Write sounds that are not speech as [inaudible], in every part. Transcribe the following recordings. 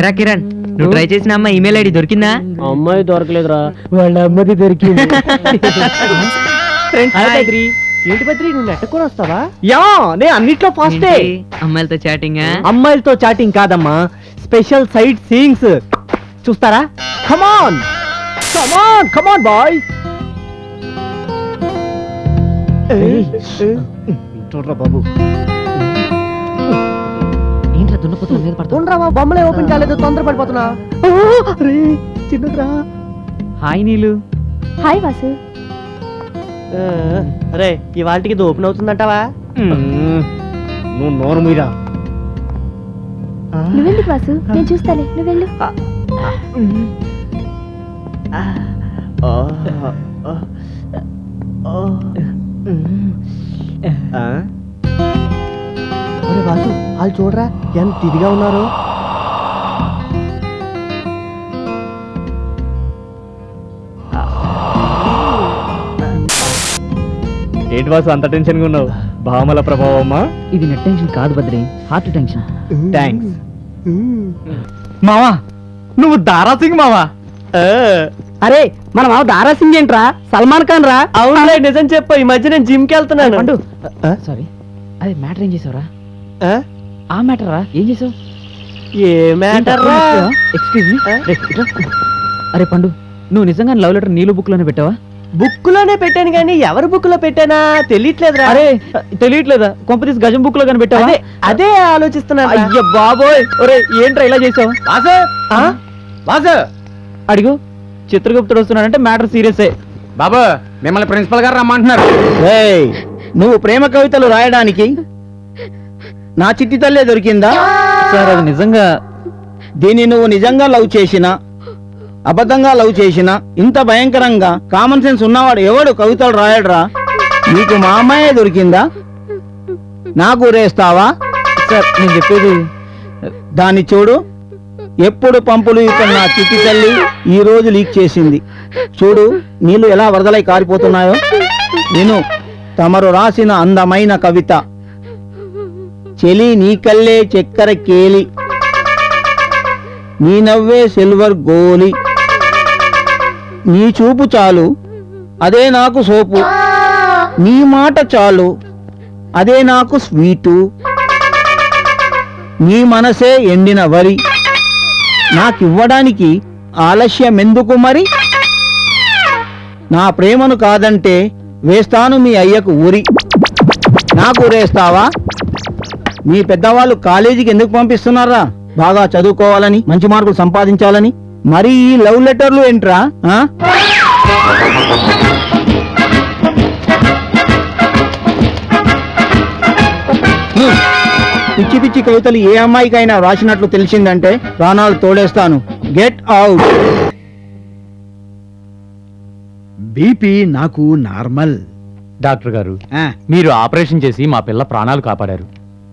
ఎరా కిరణ్ నువ్వు ట్రై చేసిన అమ్మాయి ఈమెయిల్ ఐడి దొరికిందా? అమ్మాయి దొరకలేదురా. వాళ్ళ అమ్మది దొరికింది. ఏంటి బద్రి నువ్వు కూడా వస్తావా? యా నేను అన్నిట్లో ఫాస్టే? అమ్మాయిలతో చాటింగ్ అమ్మాయిలతో చాటింగ్ కాదమ్మా. స్పెషల్ సైట్ సీయింగ్స్ చూస్తారా? కమాన్ కమాన్ కమాన్ బాయ్స్ చూడరా బాబు. దున్నపోతుల మీద పడతావు. ఉండరా బాబు బొమ్మలే ఓపెన్ కాలేదు తొందర పడిపోతున్నా రే చిన్నదిరా. హాయ్ నీలు. హాయ్ వాసు. అరే ఇవాళకి ఇది ఓపెన్ అవుతుందంటావా? నువ్వు నోరు మీరా నువ్వెందుకు వాసు? నేను చూస్తాలే నువ్వు వెళ్ళు ఒరే బాసు వాళ్ళు చూడరా ఎంత ఇదిగా ఉన్నారు. ఏంటి వాసు అంత టెన్షన్గా ఉన్నావు? భామల ప్రభావమ్మా? ఇది నెట్ టెన్షన్ కాదు బద్రి హార్ట్ టెన్షన్ థ్యాంక్స్ మావా నువ్వు దారా సింగ్ మావా? అరే మన మామ దారా సింగ్ ఏంట్రా? సల్మాన్ ఖాన్ రా? అవునులే నిజం చెప్పు. ఈ మధ్య నేను జిమ్కి వెళ్తున్నాను? సారీ అదే మ్యాటర్ ఏం చేసావురా? ఆ? మ్యాటర్? రా ఏం చేసావు? ఏ మ్యాటర్ రా ఎక్స్క్యూజ్ మీ? అరే పండు నువ్వు నిజంగా లవ్ లెటర్ నీళ్ళు బుక్లోనే పెట్టావా? బుక్లోనే పెట్టాను కానీ ఎవరి బుక్లో పెట్టానా? తెలియట్లేదురా. అరే తెలియట్లేదా? కొంపతీస్ గజం బుక్లో కానీ పెట్టావా అదే ఆలోచిస్తున్నా అయ్య బాబోయ్. ఒరే ఏంట్రా ఇలా చేసావు? వాసు! అడిగు. చిత్రగుప్తుడు వస్తున్నాడంటే మ్యాటర్ సీరియస్. బాబు మిమ్మల్ని ప్రిన్సిపల్ గారు రమ్మంటున్నారు. ఏయ్, నువ్వు ప్రేమ కవితలు రాయడానికి నా చిట్టి తల్లే దొరికిందా? సార్ అది నిజంగా దీన్ని నువ్వు నిజంగా లవ్ చేసినా అబద్ధంగా లవ్ చేసినా ఇంత భయంకరంగా కామన్ సెన్స్ ఉన్నవాడు ఎవడు? కవితలు రాయడురా. నీకు మా అమ్మాయే దొరికిందా? నాకు రేస్తావా సార్ నేను చెప్పేది దాన్ని చూడు. ఎప్పుడు పంపులు ఇస్తున్న నా చిట్టి తల్లి ఈ రోజు లీక్ చేసింది. చూడు నీళ్ళు ఎలా వరదలై కారిపోతున్నాయో. నేను తమరు రాసిన అందమైన కవిత. చెలి నీ కల్లే చక్కెర కేలి. నీ నవ్వే సిల్వర్ గోలి. నీ చూపు చాలు అదే నాకు సోపు. నీ మాట చాలు అదే నాకు స్వీటు. నీ మనసే ఎండిన వరి. నాకివ్వడానికి ఆలస్యం ఎందుకు మరి? నా ప్రేమను కాదంటే వేస్తాను మీ అయ్యకు ఊరి నాకు ఊరేస్తావా మీ పెద్దవాళ్ళు కాలేజీకి ఎందుకు పంపిస్తున్నారా? బాగా చదువుకోవాలని మంచి మార్కులు సంపాదించాలని? మరి ఈ లవ్ లెటర్లు ఏంట్రా ఆ? హ్మ్. పిచ్చి పిచ్చి కవితలు ఏ అమ్మాయికైనా రాసినట్లు తెలిసిందంటే ప్రాణాలు తోడేస్తాను. గెట్ అవుట్ బీపీ నాకు నార్మల్. డాక్టర్ గారు ఆ, మీరు ఆపరేషన్ చేసి మా పిల్ల ప్రాణాలు కాపాడారు.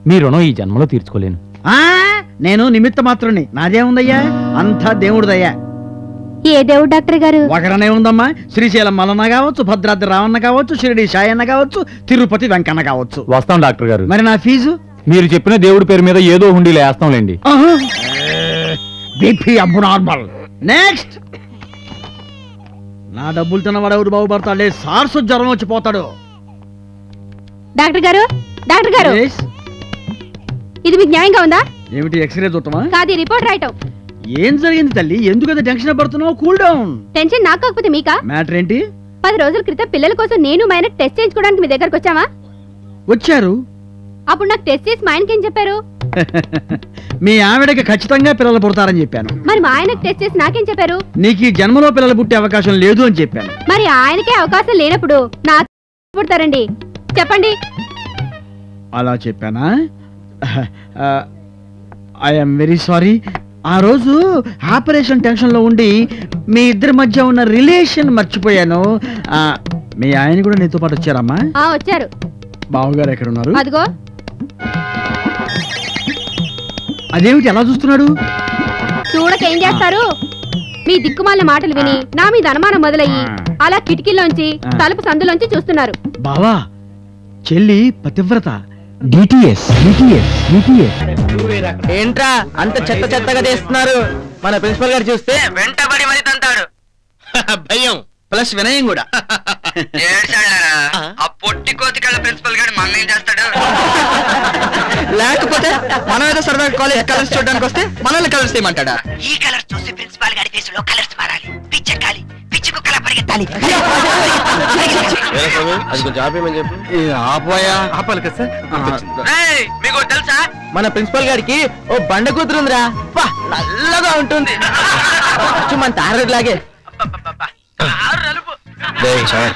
మీ రుణం ఈ జన్మలో తీర్చుకోలేను. ఆ, నేను నిమిత్త మాత్రుని నాదేముందయ్యా అంతా దేవుడిదయ్యా. ఏ దేవుడు డాక్టర్ గారు? ఒకరనే ఉందమ్మా. శ్రీశైలం మల్లన్న కావచ్చు భద్రాద్రి రావన్న కావచ్చు షిరిడి సాయన్న కావచ్చు తిరుపతి వెంకన్న కావచ్చు. వస్తాం డాక్టర్ గారు. మరి నా ఫీజు? మీరు చెప్పిన దేవుడి పేరు మీద ఏదో హుండీలో వేస్తాంలేండి బీపీ అబ్బు నార్మల్. నెక్స్ట్. నా డబ్బులు తిన్నవాడు ఎవడు బాగుపడతాడే? సార్సు జ్వరం వచ్చి పోతాడు. డాక్టర్ గారు? డాక్టర్ గారు? Yes? ఇది మీకు న్యాయంగా ఉందా? ఏమిటి ఎక్స్రే చూడటమా? కాదు ఈ రిపోర్ట్ రాయటం. ఏం జరిగింది తల్లి? ఎందుకు అంత టెన్షన్ పడుతున్నావు? కూల్ డౌన్ టెన్షన్ నాకు కాకపోతే మీకా? మ్యాటర్ ఏంటి? పది రోజుల క్రితం పిల్లల కోసం నేను మా ఆయన టెస్ట్ చేయించుకోవడానికి మీ దగ్గరకు వచ్చావా? వచ్చారు. అప్పుడు నాకు టెస్ట్ చేసి మా ఆయనకి ఏం చెప్పారు? [laughs] మీ ఆవిడకి ఖచ్చితంగా పిల్లలు పుడతారని చెప్పాను. మరి మా ఆయనకు టెస్ట్ చేసి నాకేం చెప్పారు? నీకు ఈ జన్మలో పిల్లలు పుట్టే అవకాశం లేదు అని చెప్పాను. మరి ఆయనకే అవకాశం లేనప్పుడు నా పుడతారండి. చెప్పండి. అలా చెప్పానా? ఐఎమ్ వెరీ సారీ ఆ రోజు ఆపరేషన్ టెన్షన్లో ఉండి మీ ఇద్దరి మధ్య ఉన్న రిలేషన్ మర్చిపోయాను. ఆ, మీ ఆయన కూడా నీతో పాటు వచ్చారమ్మా? వచ్చారు. బావగారు ఎక్కడ ఉన్నారు అదిగో. అదేమిటి ఎలా చూస్తున్నాడు? చూడక ఏం చేస్తారు? మీ దిక్కుమాలిన మాటలు విని నా మీద అనుమానం మొదలయ్యి అలా కిటికీలోంచి తలుపు సందులోంచి చూస్తున్నారు. బావా చెల్లి పతివ్రత. డిటిఎస్ డిటిఎస్ డిటిఎస్ ఏంట్రా అంత చెత్త చెత్తగా చేస్తున్నారు? మన ప్రిన్సిపల్ గారు చూస్తే వెంటబడి మరి తంతాడు. [laughs] భయం. ప్లస్ వినయం కూడా. [laughs] ఆ. పొట్టి కోతి కళ్ళ ప్రిన్సిపల్ గారు మన ఏం చేస్తాడు? [laughs] లేకపోతే మనం ఏదో సరదా కాలేజ్ కలర్స్ చూడడానికి వస్తే మనల్ని కలర్స్ చేయమంటాడా ఈ కలర్స్ చూసి ప్రిన్సిపాల్ గారి ఫేస్లో కలర్స్ మారాలి. పిచ్చెక్కాలి. పిచ్చి కుక్కలా పరిగెత్తాలి. అది కొంచెం ఆపేయమని చెప్పు. ఆపోయా ఆపాలి కదా సార్. మీకు తెలుసా? మన ప్రిన్సిపల్ గారికి ఓ బండ కూతురుందిరా నల్లగా ఉంటుంది. మన తారడు లాగే. సార్.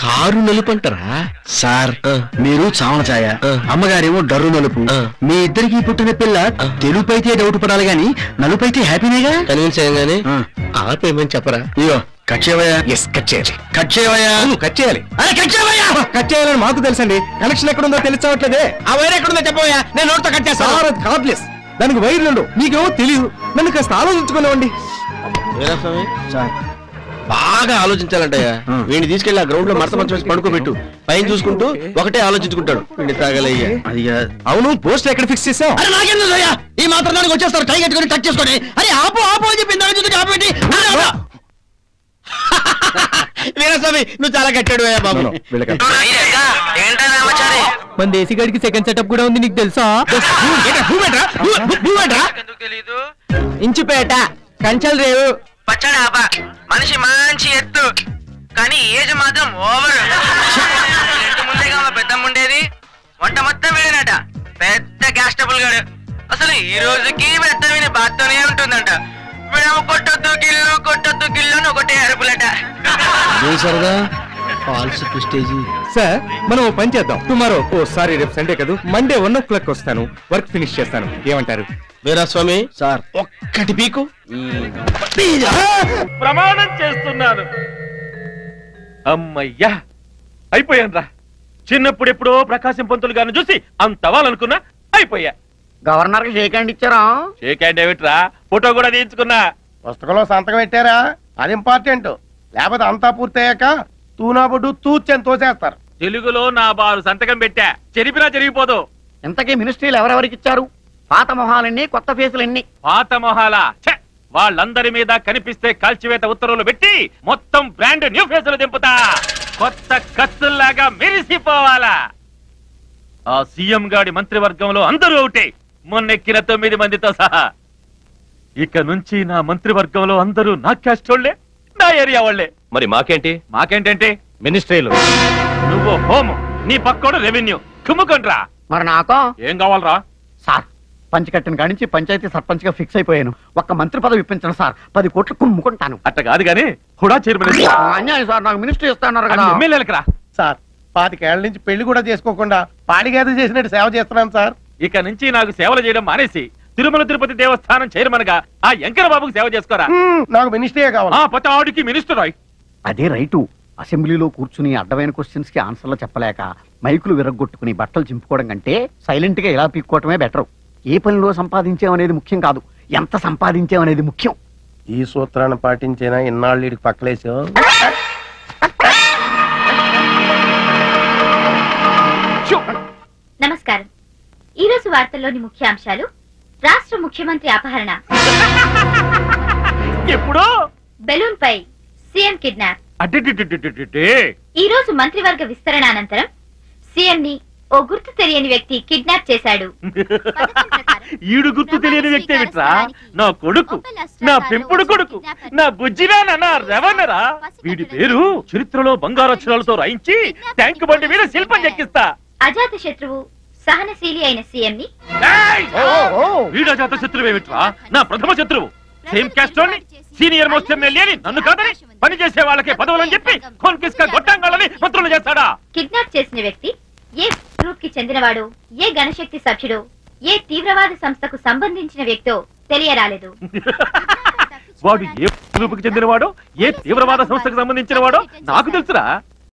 కారు నలుపు అంటారా? సార్. మీరు చావన ఛాయ అమ్మగారేమో డర్రు నలుపు. మీ ఇద్దరికి పుట్టిన పిల్ల తెలుపు అయితే డౌట్ పడాలి గాని నలుపు అయితే హ్యాపీనేగా? కన్విన్స్ అయ్యంగానే ఆపేమని చెప్పరా? ఇయో కట్ చేయవయ్యా ఎస్ కట్ చేయాలి. కట్ చేయవయ్యా కట్ చేయాలి. అరే కట్ చేయవయ్యా కట్ చేయాలని మాకు తెలుసండి. కనెక్షన్ ఎక్కడుందో తెలిసవట్లేదే ఆ వైర్ ఎక్కడుందో చెప్పవయ్యా? నేను నోట్తో కట్ చేస్తాను. కాప్లెస్ దానికి వైర్లు ఉండవు నీకేమో తెలియదు నన్ను కాస్త ఆలోచించుకునేవండి బాగా ఆలోచించాలంటయ్యా. వీడిని తీసుకెళ్ళి ఆ గ్రౌండ్లో మడత మంచం పడుకోబెట్టు. పైన చూసుకుంటూ ఒకటే ఆలోచించుకుంటాడు. వీడిని తాగలయ్యా. అది అవును పోస్ట్ ఎక్కడ ఫిక్స్ చేసావు? అరే అయ్యా? ఈ మాత్రం దానికి వచ్చేస్తారు. టై కట్టుకొని టచ్ చేసుకొని. అరే ఆపు ఆపు అని చెప్పి ఇందాక చూసి ఆపేంటి వీరస్వామి నువ్వు చాలా కట్టాడు బాబు. మన దేశీ గడికి సెకండ్ సెటప్ కూడా ఉంది నీకు తెలుసా? ఇంచుపేట కంచల్ రేవు. పచ్చడాప మనిషి మంచి ఎత్తు. కానీ ఏజ్ మాత్రం ఓవర్. ముందేగా మా పెద్దమ్మ ఉండేది. వంట మొత్తం వీడినట. పెద్ద గ్యాస్ ట్రబుల్ గాడు. అసలు ఈ రోజుకి పెద్ద విని బాత్తోనే ఉంటుందంట. కొట్టొద్దు గిల్లు కొట్టొద్దు గిల్లు అని ఒకటే అరుపులట. ఫాల్స్ ప్రెస్టేజీ సార్ మనం ఓ పని చేద్దాం. టుమారో ఓ సారీ రేపు సండే కదా? మండే వన్ ఓ క్లాక్ వస్తాను. వర్క్ ఫినిష్ చేస్తాను. ఏమంటారు? వీరస్వామి సార్. ఒక్కటి పీకు. ప్రమాణం చేస్తున్నాను. అమ్మయ్యా! అయిపోయాను రా చిన్నప్పుడు ఎప్పుడో ప్రకాశం పంతులు గారిని చూసి అంత అవ్వాలనుకున్నా అయిపోయా. గవర్నర్కి షేక్ హ్యాండ్ ఇచ్చారా? షేక్ హ్యాండ్ ఏమిట్రా? ఫోటో కూడా తీయించుకున్నా. పుస్తకంలో సంతకం పెట్టారా? అది ఇంపార్టెంట్. లేకపోతే అంతా పూర్తయ్యాక తూనాబుడ్డు తూచని తోసేస్తారు. తెలుగులో నా బారు సంతకం పెట్టా. చెరిపినా చెరిగిపోదు. ఇంతకీ మినిస్ట్రీలు ఎవరెవరికి ఇచ్చారు? పాత మొహాలన్నీ కొత్త ఫేసులు ఎన్ని పాత మొహాల! వాళ్ళందరి మీద కనిపిస్తే కాల్చివేత ఉత్తర్వులు పెట్టి మొత్తం బ్రాండ్ న్యూ ఫేసులు దింపుతా. కొత్త కత్తుల్లాగా మెరిసిపోవాలా. ఆ సీఎం గాడి మంత్రివర్గంలో అందరూ ఒకటే. మొన్నెక్కిన తొమ్మిది మందితో సహా. ఇక నుంచి నా మంత్రివర్గంలో అందరూ నా క్యాస్ట్ వాళ్ళే నా ఏరియా వాళ్ళే. మరి మాకేంటి? మాకేంటంటే? మినిస్ట్రీలు. నువ్వు హోమ్ నీ పక్కోడు రెవెన్యూ. కుమ్ముకుంట్రా మరి నాకో? ఏం కావాలరా? సార్ పంచకట్టిన కాడి నుంచి పంచాయతీ సర్పంచ్గా ఫిక్స్ అయిపోయాను. ఒక్క మంత్రి పదవి ఇప్పించండి సార్. పది కోట్లు కుమ్ముకుంటాను. అట్ట కాదు గానీ హుడా చైర్మన్ అన్యాయం సార్ నాకు మినిస్ట్రీ ఇస్తాన్నారు కదా. ఎమ్మెల్యేలకు రా. సార్ పాతికేళ్ళ నుంచి పెళ్ళి కూడా చేసుకోకుండా పాడిగేద చేసినట్టు సేవ చేస్తున్నాను సార్. ఇక నుంచి నాకు సేవలు చేయడం మానేసి తిరుమల తిరుపతి దేవస్థానం చైర్మన్గా ఆ ఎంకర బాబుకి సేవ చేసుకోరా? నాకు మినిస్ట్రీయే కావాలి. ఆ పత ఆడికి మినిస్టర్ అదే రైటు. అసెంబ్లీలో కూర్చుని అడ్డమైన క్వశ్చన్స్కి ఆన్సర్లు చెప్పలేక మైకులు విరగొట్టుకుని బట్టలు చింపుకోవడం కంటే సైలెంట్గా ఇలా పీక్కోవటమే బెటర్. ఏ పనిలో సంపాదించామనేది ముఖ్యం కాదు. ఎంత సంపాదించామనేది ముఖ్యం. ఈ సూత్రాన్ని పాటించేనా ఇన్నాళ్ళు పక్కలేసావు? ఈ రోజు వార్తల్లోని ముఖ్యాంశాలు. రాష్ట్ర ముఖ్యమంత్రి అపహరణ. ఎప్పుడో? బెలూన్ పై సీఎం కిడ్నాప్. ఈ రోజు మంత్రివర్గ విస్తరణ అనంతరం సీఎం ని ఓ గుర్తు తెలియని వ్యక్తి కిడ్నాప్ చేశాడు. [laughs] ఈడు గుర్తు తెలియని వ్యక్తి ఏమిట్రా నా కొడుకు నా పెంపుడు కొడుకు నా బుజ్జిరాన నా రవణరా? వీడి పేరు చరిత్రలో బంగారక్షరాలతో రాయించి ట్యాంక్ బండి మీద శిల్పం చెక్కిస్తా. అజాత శత్రువు సహనశీలి అయిన సీఎం ని! వీడా జాత శత్రువు ఏమిట్రా నా ప్రథమ శత్రువు. సేమ్ క్యాస్ట్ సీనియర్ మోస్ట్ ఎమ్మెల్యేని నన్ను కాదని పని చేసే వాళ్ళకే పదవులని చెప్పి కొన్కిస్క గొట్టంగాలని మంత్రులు చేస్తాడా? కిడ్నాప్ చేసిన వ్యక్తి ఏ గ్రూప్కి చెందినవాడు ఏ గణశక్తి సభ్యుడు ఏ తీవ్రవాద సంస్థకు సంబంధించిన వ్యక్తో తెలియరాలేదు. [laughs] వాడు ఏ గ్రూపుకి చెందినవాడో ఏ తీవ్రవాద సంస్థకు సంబంధించిన వాడో నాకు తెలుసురా.